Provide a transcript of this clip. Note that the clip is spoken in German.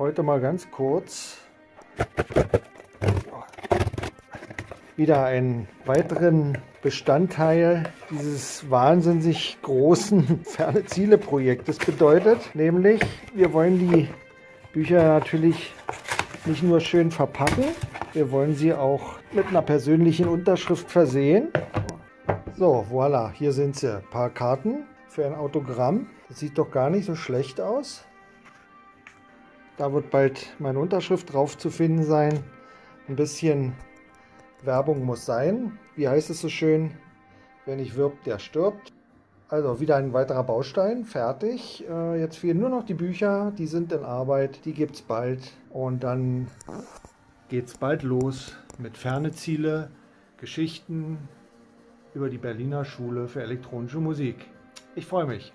heute mal ganz kurz wieder einen weiteren Bestandteil dieses wahnsinnig großen Ferne Ziele Projektes bedeutet. Nämlich, wir wollen die Bücher natürlich nicht nur schön verpacken, wir wollen sie auch mit einer persönlichen Unterschrift versehen. So, voilà, hier sind sie. Ein paar Karten für ein Autogramm. Das sieht doch gar nicht so schlecht aus. Da wird bald meine Unterschrift drauf zu finden sein. Ein bisschen Werbung muss sein. Wie heißt es so schön? Wer nicht wirbt, der stirbt. Also wieder ein weiterer Baustein, fertig. Äh, jetzt fehlen nur noch die Bücher, die sind in Arbeit, die gibt es bald. Und dann geht es bald los mit Ferne Ziele, Geschichten, über die Berliner Schule für elektronische Musik. Ich freue mich.